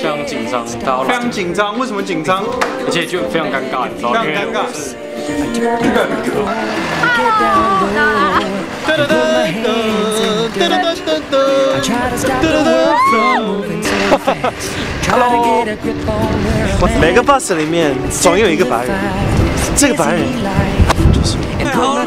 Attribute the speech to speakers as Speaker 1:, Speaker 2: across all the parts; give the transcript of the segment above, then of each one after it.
Speaker 1: 非常紧张，到
Speaker 2: 非常紧张，为什么紧张？
Speaker 1: 而且就非常尴尬，你知道吗？
Speaker 2: 非常尴尬。Hello，每个 bus 里面总有一个白人，这个白人就是好了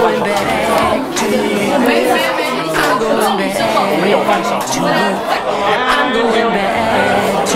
Speaker 2: going back to I'm going back to I'm going back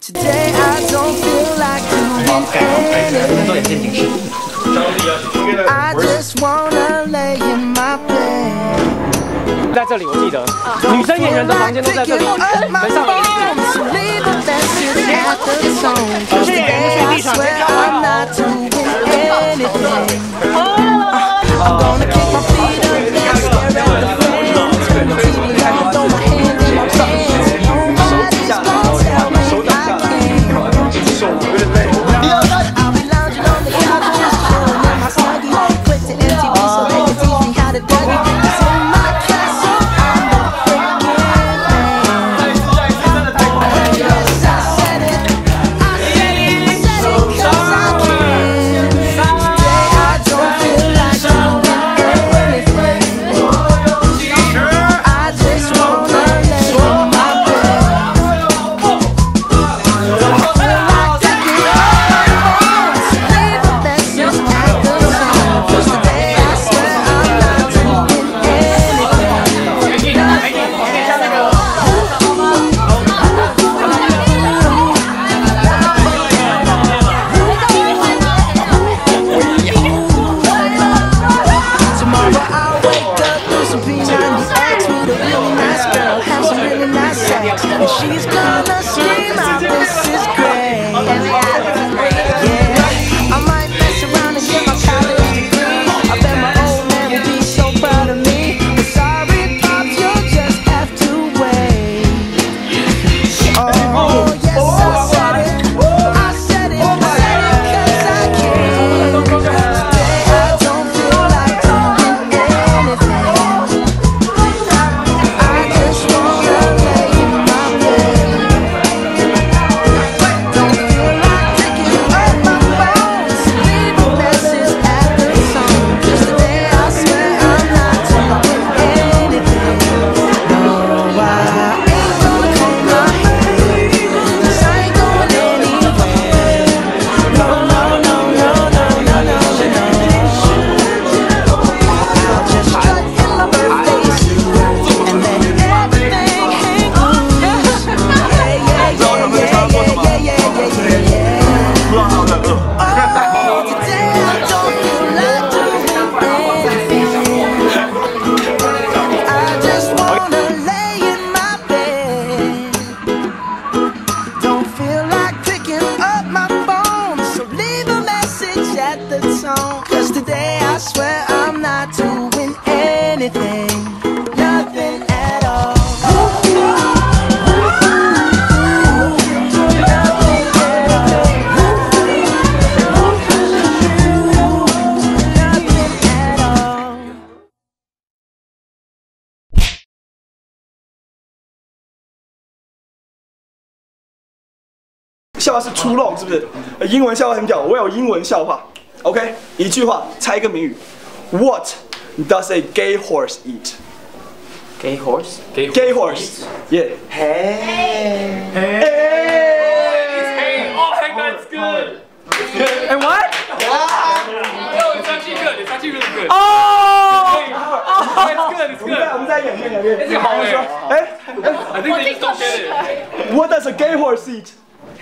Speaker 3: Today I don't feel like doing anything. I just wanna lay in my bed.
Speaker 1: 在这里，我记得女生演员的房间都在这里。
Speaker 3: Up my
Speaker 1: 门上
Speaker 4: 笑话是出肉，是不是？呃英文笑话很屌，我有英文笑话。OK，一句话猜一个谜语。What does a gay horse eat?
Speaker 1: Gay horse. Gay
Speaker 4: Gay horse. Yeah. Hey.
Speaker 1: Hey, oh my god, it's good.
Speaker 4: And what?
Speaker 1: No, it's actually good. It's actually really good.
Speaker 4: Oh!
Speaker 1: Oh, it's good. It's
Speaker 4: 我们再我
Speaker 1: good.
Speaker 4: 们再演练演练。
Speaker 1: 这个好
Speaker 4: 我说，哎
Speaker 1: I think they just don't get
Speaker 4: it.，What does a gay horse eat?